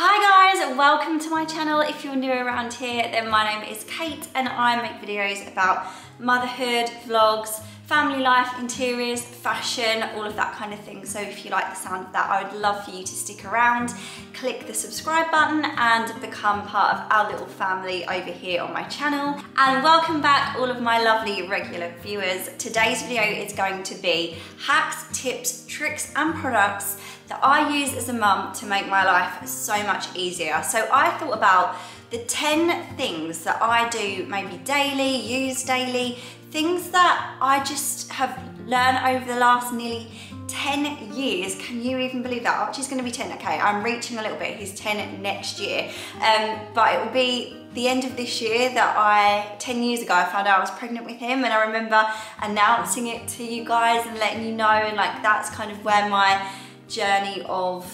Hi guys, welcome to my channel. If you're new around here, then my name is Kate and I make videos about motherhood, vlogs, family life, interiors, fashion, all of that kind of thing. So if you like the sound of that, I would love for you to stick around, click the subscribe button and become part of our little family over here on my channel. And welcome back all of my lovely regular viewers. Today's video is going to be hacks, tips, tricks and products that I use as a mum to make my life so much easier. So I thought about the 10 things that I do maybe daily, use daily, things that I just have learned over the last nearly 10 years. Can you even believe that? Archie's gonna be 10, okay, I'm reaching a little bit. He's 10 next year. Um, but it will be the end of this year that I, 10 years ago, I found out I was pregnant with him and I remember announcing it to you guys and letting you know and like that's kind of where my journey of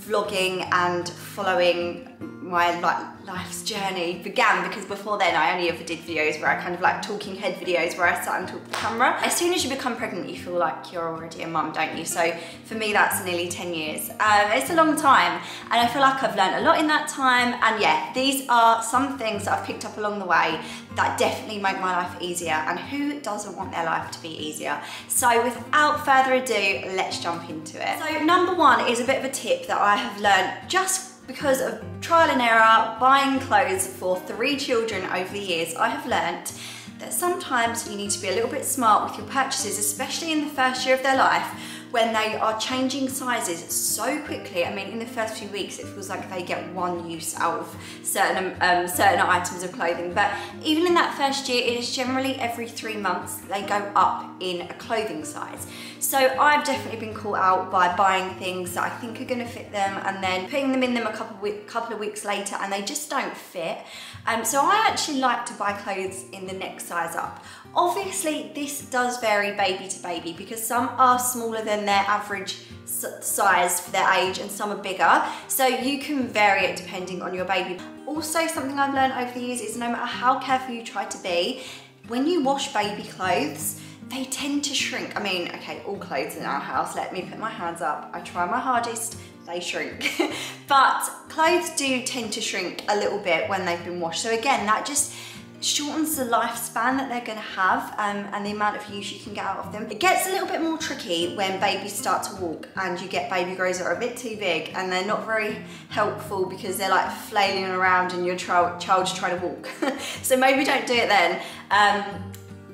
vlogging and following my like life's journey began because before then I only ever did videos where I kind of like talking head videos where I sat and talked to the camera. As soon as you become pregnant you feel like you're already a mum don't you? So for me that's nearly 10 years. Um, it's a long time and I feel like I've learned a lot in that time and yeah these are some things that I've picked up along the way that definitely make my life easier and who doesn't want their life to be easier? So without further ado let's jump into it. So number one is a bit of a tip that I have learned just because of trial and error, buying clothes for three children over the years, I have learnt that sometimes you need to be a little bit smart with your purchases, especially in the first year of their life, when they are changing sizes so quickly. I mean, in the first few weeks, it feels like they get one use out of certain, um, certain items of clothing. But even in that first year, it is generally every three months they go up in a clothing size. So I've definitely been caught out by buying things that I think are gonna fit them and then putting them in them a couple of, couple of weeks later and they just don't fit. Um, so I actually like to buy clothes in the next size up. Obviously, this does vary baby to baby because some are smaller than their average size for their age and some are bigger. So you can vary it depending on your baby. Also, something I've learned over the years is no matter how careful you try to be, when you wash baby clothes, they tend to shrink. I mean, okay, all clothes in our house, let me put my hands up. I try my hardest, they shrink. but clothes do tend to shrink a little bit when they've been washed. So again, that just shortens the lifespan that they're gonna have um, and the amount of use you can get out of them. It gets a little bit more tricky when babies start to walk and you get baby grows that are a bit too big and they're not very helpful because they're like flailing around and your child's trying to walk. so maybe don't do it then. Um,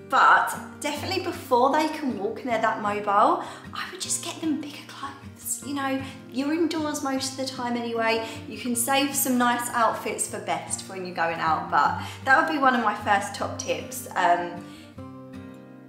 but definitely before they can walk and they're that mobile, I would just get them bigger. You know, you're indoors most of the time anyway. You can save some nice outfits for best when you're going out, but that would be one of my first top tips. Um,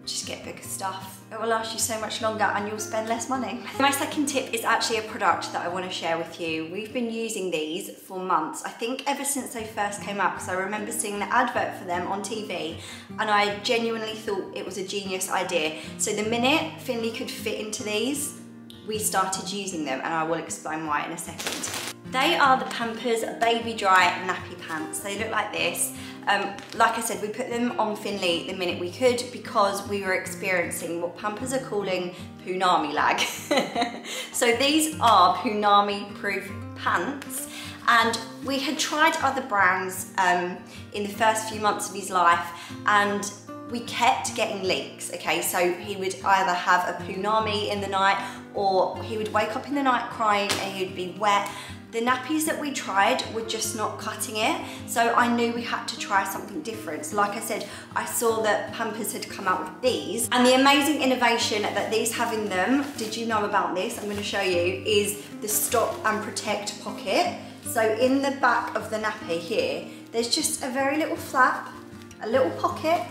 just get bigger stuff it will last you so much longer and you'll spend less money. My second tip is actually a product that I want to share with you. We've been using these for months. I think ever since they first came out because I remember seeing the advert for them on TV and I genuinely thought it was a genius idea. So the minute Finley could fit into these, we started using them and I will explain why in a second. They are the Pampers Baby Dry Nappy Pants. They look like this. Um, like I said, we put them on Finley the minute we could because we were experiencing what Pampers are calling poonami lag. so these are poonami proof pants and we had tried other brands um, in the first few months of his life and we kept getting leaks, okay? So he would either have a poonami in the night or he would wake up in the night crying and he'd be wet the nappies that we tried were just not cutting it, so I knew we had to try something different. So like I said, I saw that Pampers had come out with these, and the amazing innovation that these have in them, did you know about this? I'm gonna show you, is the stop and protect pocket. So in the back of the nappy here, there's just a very little flap, a little pocket,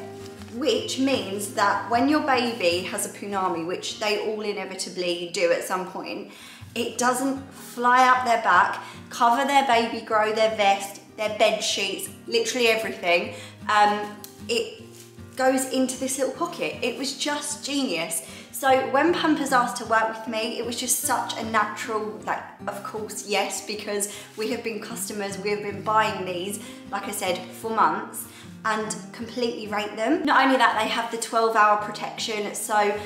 which means that when your baby has a poonami, which they all inevitably do at some point, it doesn't fly up their back, cover their baby grow, their vest, their bed sheets, literally everything. Um, it goes into this little pocket. It was just genius. So when Pampers asked to work with me, it was just such a natural, like, of course, yes, because we have been customers, we have been buying these, like I said, for months and completely rate them. Not only that, they have the 12 hour protection, so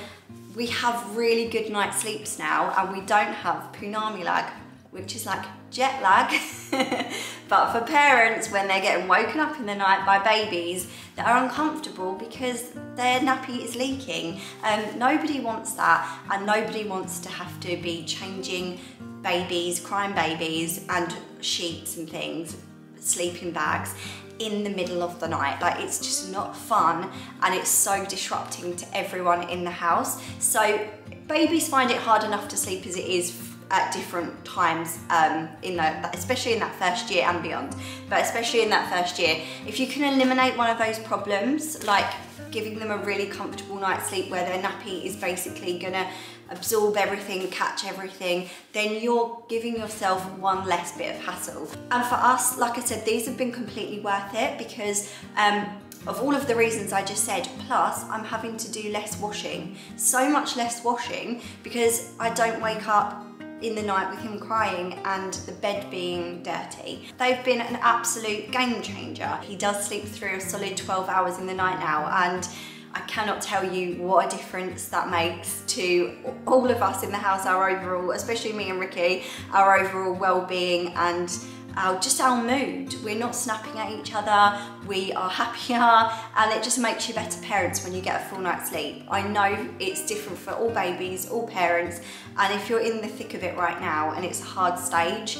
we have really good night sleeps now and we don't have poonami lag, which is like jet lag. but for parents, when they're getting woken up in the night by babies that are uncomfortable because their nappy is leaking, um, nobody wants that and nobody wants to have to be changing babies, crying babies and sheets and things, sleeping bags in the middle of the night. Like it's just not fun and it's so disrupting to everyone in the house. So babies find it hard enough to sleep as it is at different times um, in especially in that first year and beyond, but especially in that first year. If you can eliminate one of those problems, like giving them a really comfortable night's sleep where their nappy is basically gonna absorb everything, catch everything, then you're giving yourself one less bit of hassle. And for us, like I said, these have been completely worth it because um, of all of the reasons I just said, plus I'm having to do less washing, so much less washing because I don't wake up in the night with him crying and the bed being dirty. They've been an absolute game changer. He does sleep through a solid 12 hours in the night now and I cannot tell you what a difference that makes to all of us in the house, our overall, especially me and Rikki, our overall well-being and our, just our mood. We're not snapping at each other, we are happier, and it just makes you better parents when you get a full night's sleep. I know it's different for all babies, all parents, and if you're in the thick of it right now and it's a hard stage,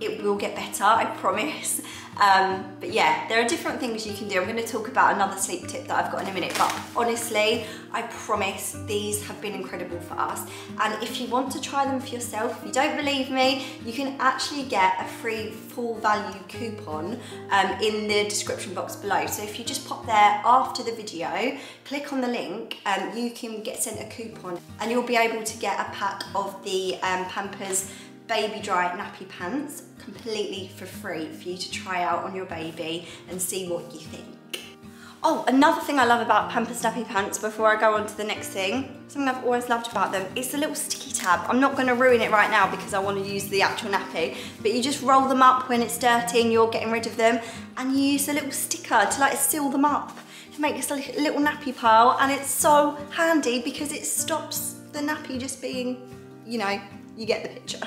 it will get better, I promise. Um, but yeah, there are different things you can do. I'm gonna talk about another sleep tip that I've got in a minute, but honestly, I promise these have been incredible for us. And if you want to try them for yourself, if you don't believe me, you can actually get a free full value coupon um, in the description box below. So if you just pop there after the video, click on the link, um, you can get sent a coupon and you'll be able to get a pack of the um, Pampers baby dry nappy pants completely for free for you to try out on your baby and see what you think. Oh, another thing I love about Pampers Nappy Pants before I go on to the next thing, something I've always loved about them, is the little sticky tab. I'm not gonna ruin it right now because I wanna use the actual nappy, but you just roll them up when it's dirty and you're getting rid of them, and you use a little sticker to like seal them up to make this little nappy pile, and it's so handy because it stops the nappy just being, you know, you get the picture.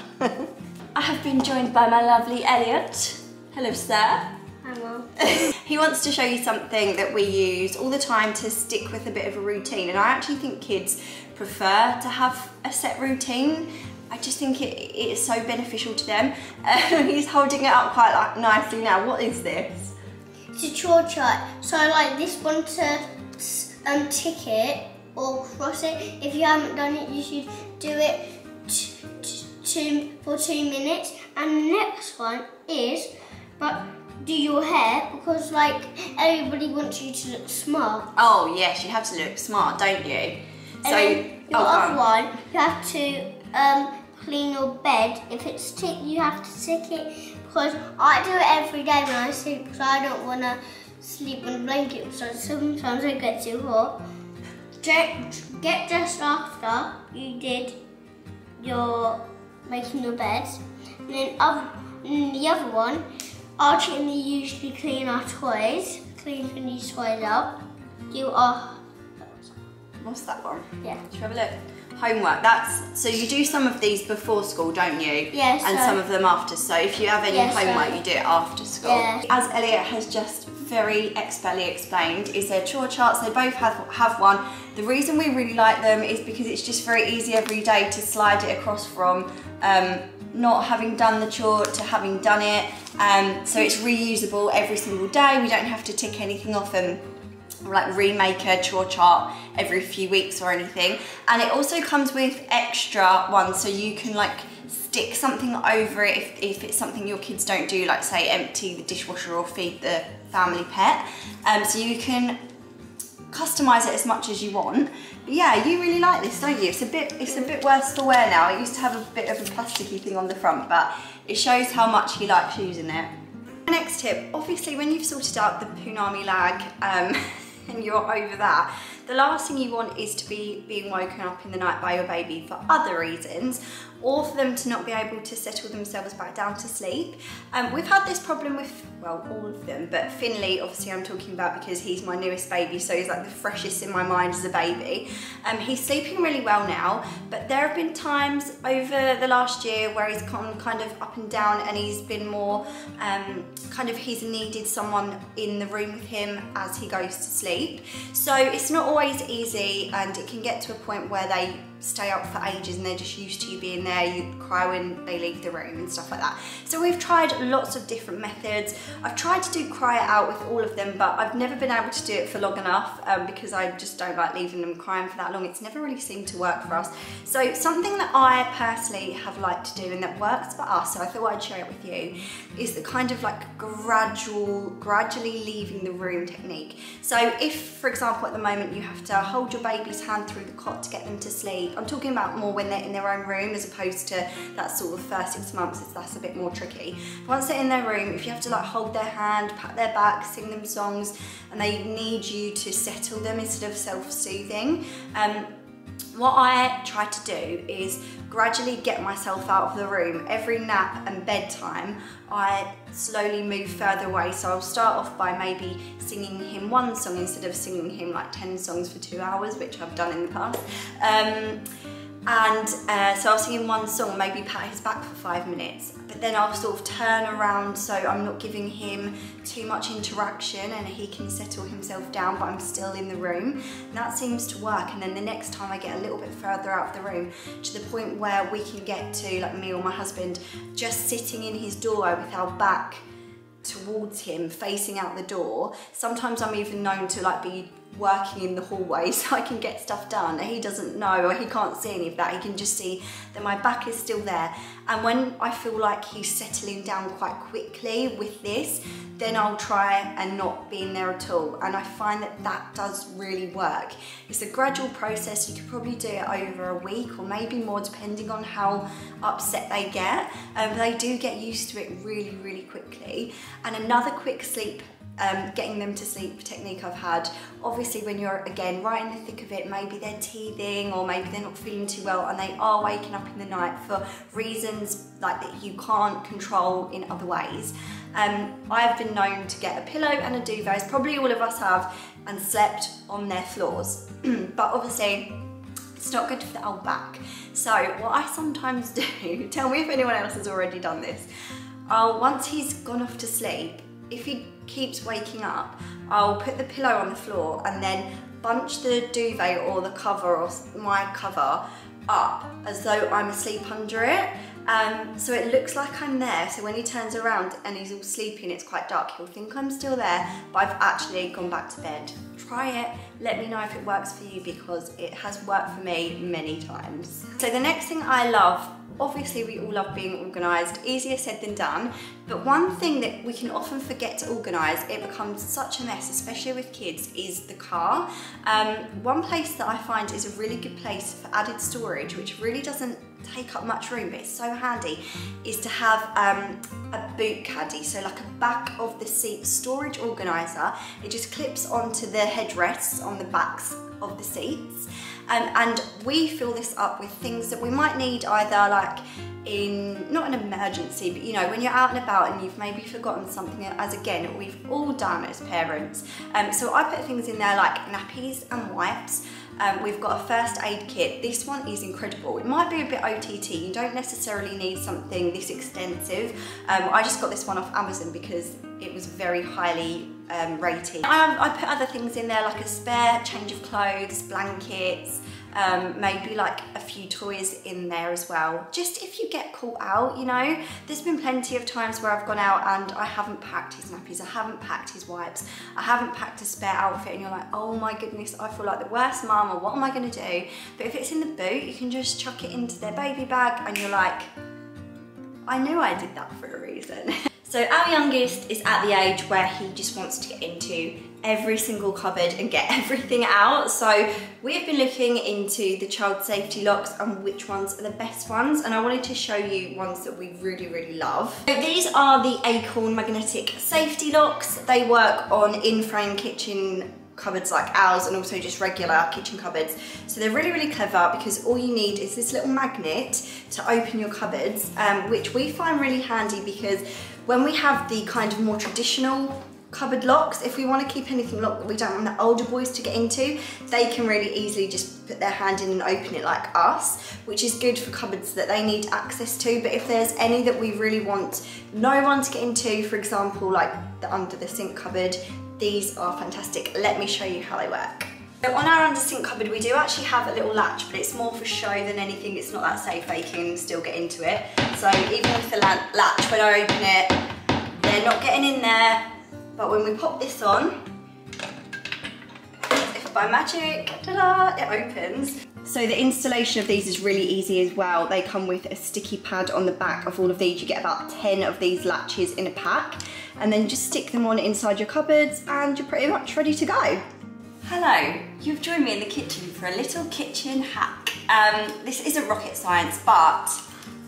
I have been joined by my lovely Elliot. Hello, sir. Hello. he wants to show you something that we use all the time to stick with a bit of a routine. And I actually think kids prefer to have a set routine. I just think it, it is so beneficial to them. Um, he's holding it up quite nicely now. What is this? It's a chore chart. So I like this one to um, tick it or cross it. If you haven't done it, you should do it two for two minutes. And the next one is, but do your hair because like everybody wants you to look smart. Oh yes, you have to look smart, don't you? And so your oh, other one, you have to um, clean your bed. If it's tick, you have to tick it because I do it every day when I sleep because I don't want to sleep on a blanket. So sometimes I get too hot. Get, get dressed after you did your making your beds. And then other, and the other one, Archie and me usually clean our toys, clean these toys up. Do our... What's that one? Yeah. Should we have a look? Homework, that's, so you do some of these before school, don't you? Yes. And so, some of them after, so if you have any yes, homework, so, you do it after school. Yeah. As Elliot has just very expertly explained is their chore charts. They both have, have one. The reason we really like them is because it's just very easy every day to slide it across from um, not having done the chore to having done it. Um, so it's reusable every single day. We don't have to tick anything off and like remake a chore chart every few weeks or anything. And it also comes with extra ones so you can like stick something over it if, if it's something your kids don't do, like say empty the dishwasher or feed the family pet. Um, so you can customize it as much as you want. But yeah, you really like this, don't you? It's a bit it's a bit worse for wear now. It used to have a bit of a plasticky thing on the front, but it shows how much he likes using it. Next tip, obviously when you've sorted out the Poonami lag um, and you're over that, the last thing you want is to be being woken up in the night by your baby for other reasons or for them to not be able to settle themselves back down to sleep. Um, we've had this problem with well, all of them, but Finley, obviously I'm talking about because he's my newest baby, so he's like the freshest in my mind as a baby. Um, he's sleeping really well now, but there have been times over the last year where he's gone kind of up and down and he's been more, um, kind of he's needed someone in the room with him as he goes to sleep. So it's not always easy and it can get to a point where they stay up for ages and they're just used to you being there, you cry when they leave the room and stuff like that. So we've tried lots of different methods. I've tried to do cry it out with all of them, but I've never been able to do it for long enough um, because I just don't like leaving them crying for that long. It's never really seemed to work for us. So something that I personally have liked to do and that works for us, so I thought I'd share it with you, is the kind of like gradual, gradually leaving the room technique. So if, for example, at the moment you have to hold your baby's hand through the cot to get them to sleep, I'm talking about more when they're in their own room as opposed to that sort of first six months, it's, that's a bit more tricky. Once they're in their room, if you have to like hold their hand, pat their back, sing them songs, and they need you to settle them instead of self-soothing, um, what I try to do is gradually get myself out of the room. Every nap and bedtime, I slowly move further away. So I'll start off by maybe singing him one song instead of singing him like 10 songs for two hours, which I've done in the past. Um, and uh, so I'll sing him one song, maybe pat his back for five minutes, but then I'll sort of turn around so I'm not giving him too much interaction and he can settle himself down, but I'm still in the room. And that seems to work. And then the next time I get a little bit further out of the room to the point where we can get to, like me or my husband, just sitting in his doorway with our back towards him facing out the door sometimes i'm even known to like be working in the hallway so I can get stuff done. He doesn't know or he can't see any of that. He can just see that my back is still there. And when I feel like he's settling down quite quickly with this, then I'll try and not be in there at all. And I find that that does really work. It's a gradual process. You could probably do it over a week or maybe more depending on how upset they get. Um, they do get used to it really, really quickly. And another quick sleep um, getting them to sleep technique I've had. Obviously when you're again right in the thick of it, maybe they're teething or maybe they're not feeling too well and they are waking up in the night for reasons like that you can't control in other ways. Um, I've been known to get a pillow and a duvet, as probably all of us have, and slept on their floors. but obviously it's not good for the old back. So what I sometimes do, tell me if anyone else has already done this, I'll, once he's gone off to sleep, if he keeps waking up, I'll put the pillow on the floor and then bunch the duvet or the cover or my cover up as though I'm asleep under it. Um, so it looks like I'm there. So when he turns around and he's all sleeping, it's quite dark, he'll think I'm still there, but I've actually gone back to bed. Try it, let me know if it works for you because it has worked for me many times. So the next thing I love Obviously we all love being organised, easier said than done, but one thing that we can often forget to organise, it becomes such a mess, especially with kids, is the car. Um, one place that I find is a really good place for added storage, which really doesn't take up much room, but it's so handy, is to have um, a boot caddy, so like a back of the seat storage organiser. It just clips onto the headrests on the backs of the seats. Um, and we fill this up with things that we might need either like in, not an emergency, but you know, when you're out and about and you've maybe forgotten something, as again, we've all done as parents. Um, so I put things in there like nappies and wipes. Um, we've got a first aid kit. This one is incredible. It might be a bit OTT. You don't necessarily need something this extensive. Um, I just got this one off Amazon because it was very highly um, rated. I, I put other things in there like a spare change of clothes, blankets, um, maybe like a few toys in there as well. Just if you get caught out, you know, there's been plenty of times where I've gone out and I haven't packed his nappies, I haven't packed his wipes, I haven't packed a spare outfit and you're like, oh my goodness, I feel like the worst mum or what am I gonna do? But if it's in the boot, you can just chuck it into their baby bag and you're like, I knew I did that for a reason. So our youngest is at the age where he just wants to get into every single cupboard and get everything out. So we've been looking into the child safety locks and which ones are the best ones. And I wanted to show you ones that we really, really love. So these are the Aycorn magnetic safety locks. They work on in-frame kitchen cupboards like ours and also just regular kitchen cupboards. So they're really, really clever because all you need is this little magnet to open your cupboards, um, which we find really handy because when we have the kind of more traditional cupboard locks, if we want to keep anything locked that we don't want the older boys to get into, they can really easily just put their hand in and open it like us, which is good for cupboards that they need access to. But if there's any that we really want no one to get into, for example, like the under the sink cupboard, these are fantastic. Let me show you how they work. So on our under sink cupboard, we do actually have a little latch, but it's more for show than anything. It's not that safe, they can still get into it. So even with the latch, when I open it, they're not getting in there. But when we pop this on, if by magic, ta-da, it opens. So the installation of these is really easy as well. They come with a sticky pad on the back of all of these. You get about 10 of these latches in a pack and then just stick them on inside your cupboards and you're pretty much ready to go. Hello, you've joined me in the kitchen for a little kitchen hack. Um, this isn't rocket science, but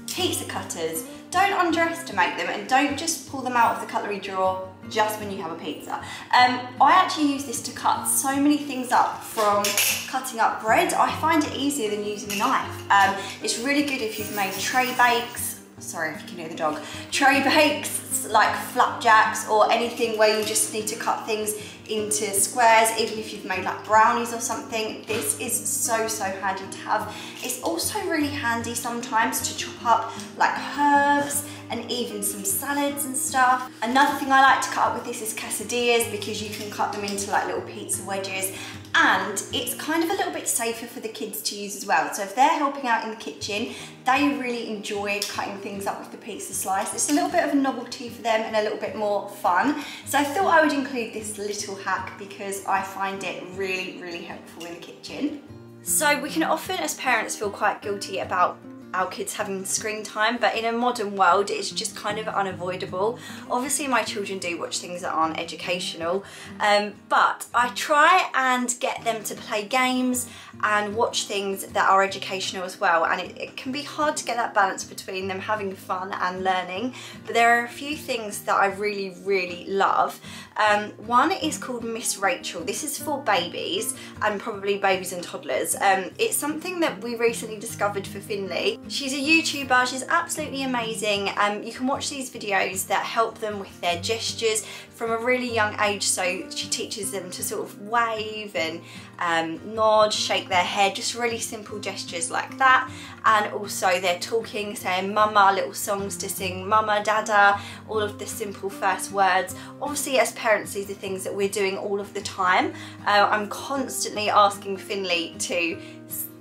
pizza cutters, don't underestimate them and don't just pull them out of the cutlery drawer just when you have a pizza. Um, I actually use this to cut so many things up from cutting up bread. I find it easier than using a knife. Um, it's really good if you've made tray bakes, sorry if you can hear the dog, tray bakes like flapjacks or anything where you just need to cut things into squares, even if you've made like brownies or something. This is so, so handy to have. It's also really handy sometimes to chop up like herbs and even some salads and stuff. Another thing I like to cut up with this is quesadillas because you can cut them into like little pizza wedges and it's kind of a little bit safer for the kids to use as well. So if they're helping out in the kitchen, they really enjoy cutting things up with the pizza slice. It's a little bit of a novelty for them and a little bit more fun. So I thought I would include this little hack because I find it really, really helpful in the kitchen. So we can often as parents feel quite guilty about our kids having screen time but in a modern world it's just kind of unavoidable. Obviously my children do watch things that aren't educational um, but I try and get them to play games and watch things that are educational as well and it, it can be hard to get that balance between them having fun and learning but there are a few things that I really really love. Um, one is called Miss Rachel. This is for babies and probably babies and toddlers. Um, it's something that we recently discovered for Finley she's a YouTuber she's absolutely amazing um, you can watch these videos that help them with their gestures from a really young age so she teaches them to sort of wave and um, nod, shake their head, just really simple gestures like that and also they're talking, saying mama, little songs to sing mama, dada, all of the simple first words. Obviously as parents these are things that we're doing all of the time. Uh, I'm constantly asking Finley to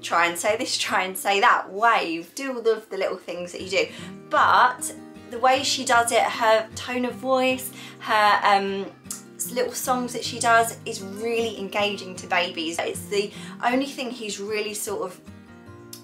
try and say this, try and say that, wave, do all of the little things that you do. But the way she does it, her tone of voice, her um, little songs that she does is really engaging to babies. It's the only thing he's really sort of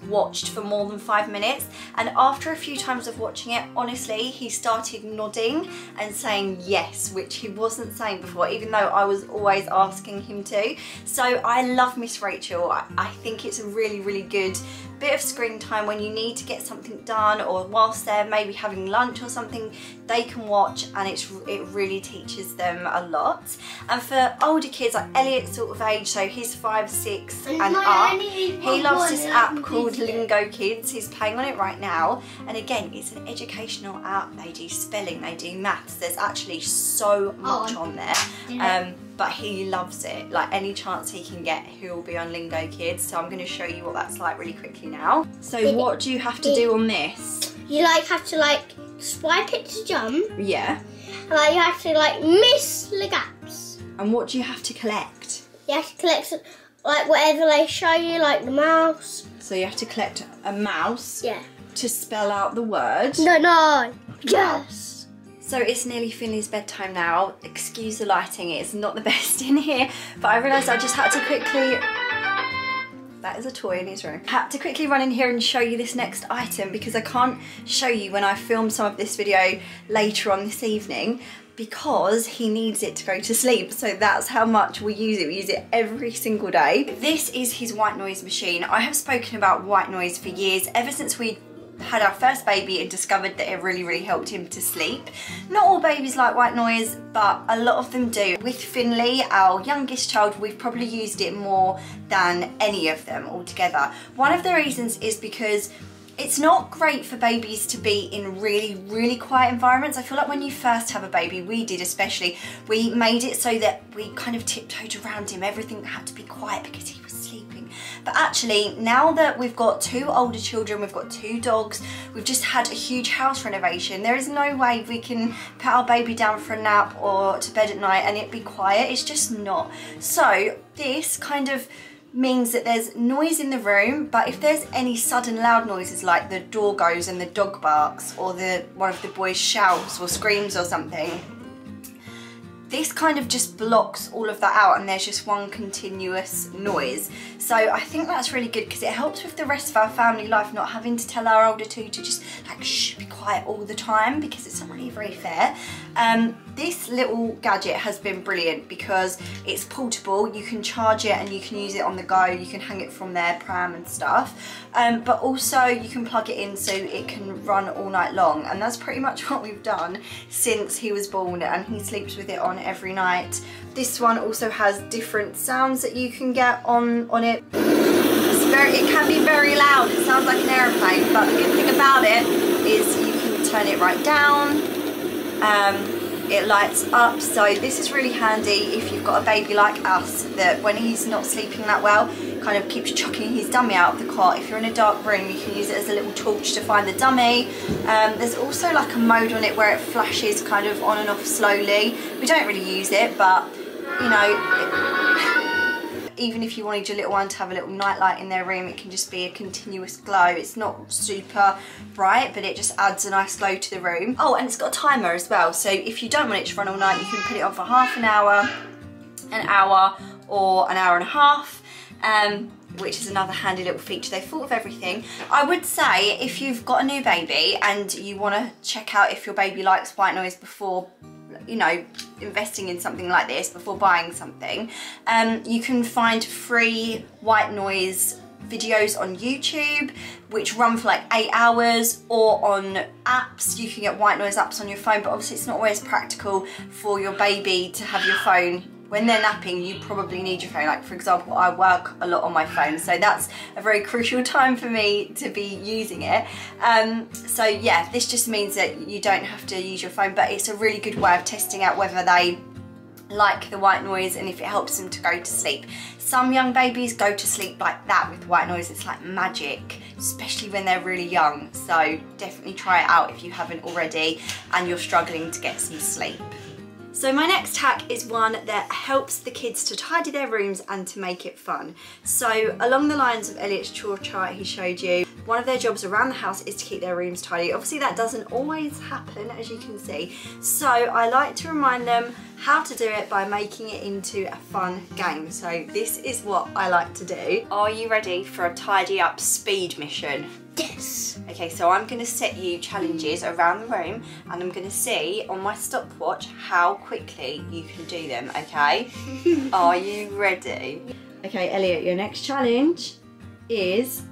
watched for more than five minutes. And after a few times of watching it honestly he started nodding and saying yes which he wasn't saying before even though I was always asking him to. So I love Miss Rachel. I, think it's a really really good bit of screen time when you need to get something done or whilst they're maybe having lunch or something they can watch and it's it really teaches them a lot. And for older kids like Elliot's sort of age so he's five six and, up he loves this app called Lingokids. He's playing on it right now. And again it's an educational app. They do spelling they do maths. There's actually so much oh, on there. um, but he loves it. Like any chance he can get, he will be on Lingokids. So I'm gonna show you what that's like really quickly now. So what do you have to do on this? You like have to like swipe it to jump. Yeah. And like you have to like miss the gaps. And what do you have to collect? You have to collect like whatever they show you, like the mouse. So you have to collect a mouse. Yeah. To spell out the word. No, no. Yes. So it's nearly Finley's bedtime now. Excuse the lighting, it's not the best in here, but I realised I just had to quickly that is a toy in his room. I had to quickly run in here and show you this next item because I can't show you when I film some of this video later on this evening because he needs it to go to sleep. So that's how much we use it. We use it every single day. This is his white noise machine. I have spoken about white noise for years, ever since we had our first baby and discovered that it really, really helped him to sleep. Not all babies like white noise, but a lot of them do. With Finley, our youngest child, we've probably used it more than any of them altogether. One of the reasons is because it's not great for babies to be in really, really quiet environments. I feel like when you first have a baby, we did especially, we made it so that we kind of tiptoed around him. Everything had to be quiet because he. But actually, now that we've got two older children, we've got two dogs, we've just had a huge house renovation, there is no way we can put our baby down for a nap or to bed at night and it be quiet. It's just not. So this kind of means that there's noise in the room, but if there's any sudden loud noises like the door goes and the dog barks or the one of the boys shouts or screams or something, this kind of just blocks all of that out and there's just one continuous noise. So I think that's really good because it helps with the rest of our family life not having to tell our older two to just like shh, be quiet all the time because it's not really very fair. Um, this little gadget has been brilliant because it's portable, you can charge it and you can use it on the go, you can hang it from their pram and stuff, um, but also you can plug it in so it can run all night long and that's pretty much what we've done since he was born and he sleeps with it on every night. This one also has different sounds that you can get on, on it. Very, it can be very loud, it sounds like an aeroplane, but the good thing about it is you can turn it right down. Um, it lights up. So this is really handy if you've got a baby like us that when he's not sleeping that well kind of keeps chucking his dummy out of the cot. If you're in a dark room you can use it as a little torch to find the dummy. Um, there's also like a mode on it where it flashes kind of on and off slowly. We don't really use it but you know it, even if you wanted your little one to have a little nightlight in their room, it can just be a continuous glow. It's not super bright, but it just adds a nice glow to the room. Oh, and it's got a timer as well. So if you don't want it to run all night, you can put it on for half an hour, an hour, or an hour and a half. Um, which is another handy little feature. They thought of everything. I would say if you've got a new baby and you want to check out if your baby likes white noise before you know, investing in something like this before buying something, um, you can find free white noise videos on YouTube which run for like eight hours or on apps. You can get white noise apps on your phone but obviously it's not always practical for your baby to have your phone when they're napping, you probably need your phone. Like for example, I work a lot on my phone, so that's a very crucial time for me to be using it. Um, so yeah, this just means that you don't have to use your phone, but it's a really good way of testing out whether they like the white noise and if it helps them to go to sleep. Some young babies go to sleep like that with white noise, it's like magic, especially when they're really young. So definitely try it out if you haven't already and you're struggling to get some sleep. So my next hack is one that helps the kids to tidy their rooms and to make it fun. So along the lines of Elliot's chore chart he showed you, one of their jobs around the house is to keep their rooms tidy. Obviously that doesn't always happen as you can see. So I like to remind them how to do it by making it into a fun game. So this is what I like to do. Are you ready for a tidy up speed mission? Yes. Okay, so I'm going to set you challenges around the room and I'm going to see on my stopwatch how quickly you can do them, okay? Are you ready? Okay, Elliot, your next challenge is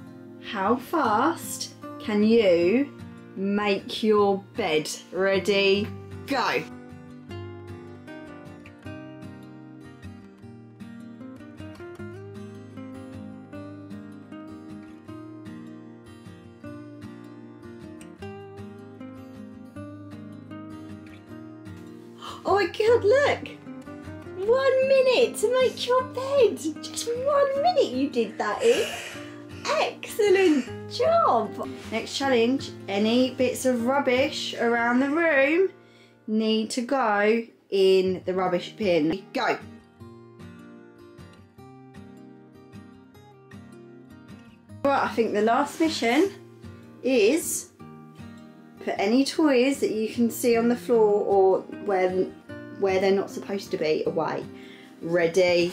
how fast can you make your bed? Ready, go. God, look! One minute to make your bed. Just one minute you did that in. Excellent job. Next challenge, any bits of rubbish around the room need to go in the rubbish bin. Go. Right, I think the last mission is put any toys that you can see on the floor or where, where they're not supposed to be away. Ready,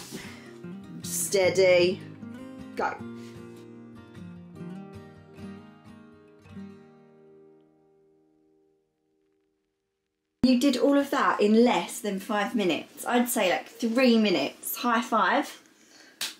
steady, go. You did all of that in less than five minutes. I'd say like three minutes. High five.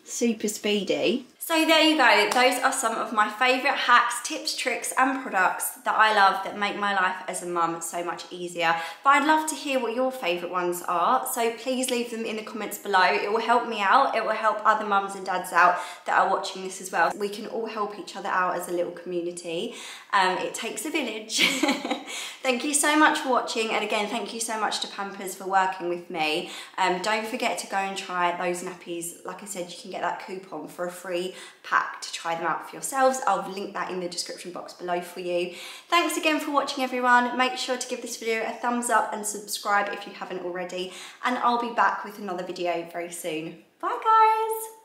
Super speedy. So there you go, those are some of my favourite hacks, tips, tricks and products that I love that make my life as a mum so much easier. But I'd love to hear what your favourite ones are, so please leave them in the comments below. It will help me out, it will help other mums and dads out that are watching this as well. We can all help each other out as a little community. Um, it takes a village. thank you so much for watching and again thank you so much to Pampers for working with me. Um, don't forget to go and try those nappies. Like I said, you can get that coupon for a free pack to try them out for yourselves. I'll link that in the description box below for you. Thanks again for watching everyone. Make sure to give this video a thumbs up and subscribe if you haven't already. And I'll be back with another video very soon. Bye guys!